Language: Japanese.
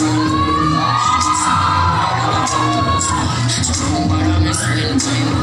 Don't let me swim,